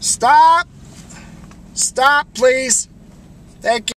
Stop. Stop, please. Thank you.